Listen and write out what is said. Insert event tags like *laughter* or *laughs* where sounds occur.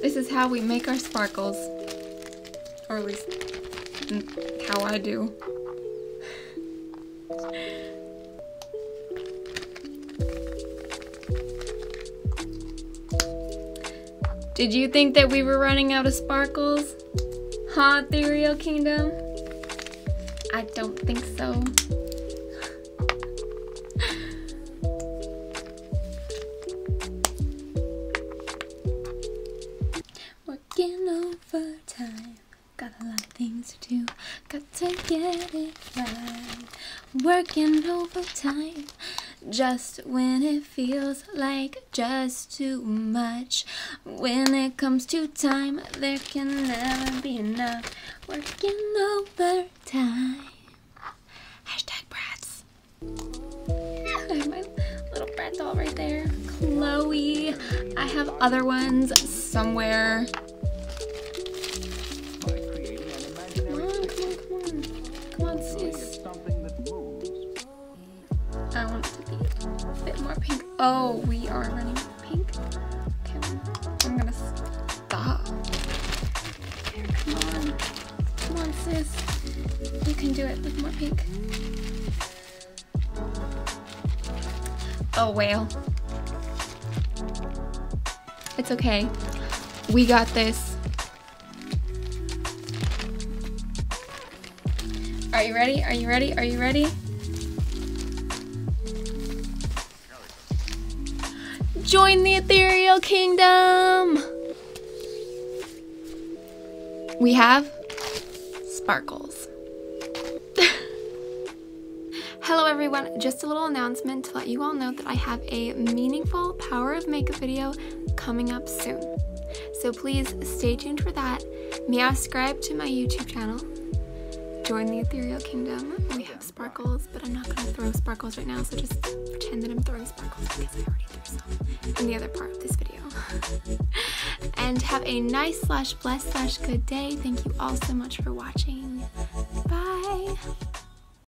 This is how we make our sparkles. Or at least how I do. Did you think that we were running out of sparkles? Huh, Ethereal Kingdom? I don't think so. Working overtime, got a lot of things to do, got to get it right. Working overtime, just when it feels like just too much. When it comes to time, there can never be enough. Working overtime. Hashtag Bratz. Have my little Bratz doll right there. Chloe. I have other ones somewhere. More pink. Oh, we are running pink. Okay, I'm gonna stop. Here, come on. Come on, sis. You can do it with more pink. Oh, whale. It's okay. We got this. Are you ready? Are you ready? Are you ready? Join the ethereal kingdom! We have sparkles. *laughs* Hello everyone, just a little announcement to let you all know that I have a meaningful power of makeup video coming up soon. So please stay tuned for that. Meow subscribe to my YouTube channel. Join the ethereal kingdom. We have sparkles, but I'm not gonna throw sparkles right now, so just pretend that I'm throwing sparkles because I already threw some in the other part of this video. *laughs* and have a nice slash blessed slash good day. Thank you all so much for watching. Bye.